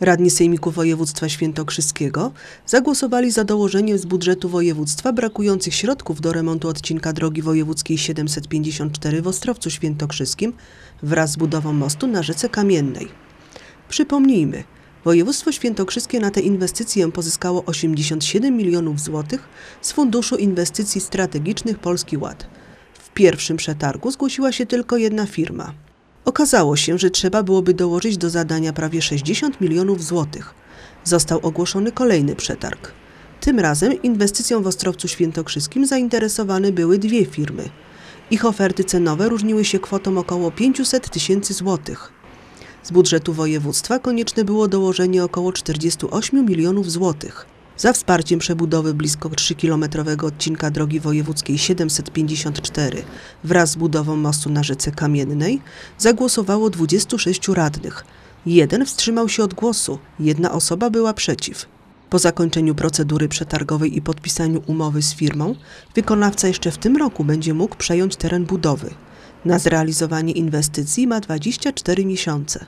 Radni Sejmiku Województwa Świętokrzyskiego zagłosowali za dołożeniem z budżetu województwa brakujących środków do remontu odcinka drogi wojewódzkiej 754 w Ostrowcu Świętokrzyskim wraz z budową mostu na rzece Kamiennej. Przypomnijmy, województwo świętokrzyskie na tę inwestycję pozyskało 87 milionów złotych z Funduszu Inwestycji Strategicznych Polski Ład. W pierwszym przetargu zgłosiła się tylko jedna firma – Okazało się, że trzeba byłoby dołożyć do zadania prawie 60 milionów złotych. Został ogłoszony kolejny przetarg. Tym razem inwestycją w Ostrowcu Świętokrzyskim zainteresowane były dwie firmy. Ich oferty cenowe różniły się kwotą około 500 tysięcy złotych. Z budżetu województwa konieczne było dołożenie około 48 milionów złotych. Za wsparciem przebudowy blisko 3-kilometrowego odcinka drogi wojewódzkiej 754 wraz z budową mostu na rzece Kamiennej zagłosowało 26 radnych. Jeden wstrzymał się od głosu, jedna osoba była przeciw. Po zakończeniu procedury przetargowej i podpisaniu umowy z firmą, wykonawca jeszcze w tym roku będzie mógł przejąć teren budowy. Na zrealizowanie inwestycji ma 24 miesiące.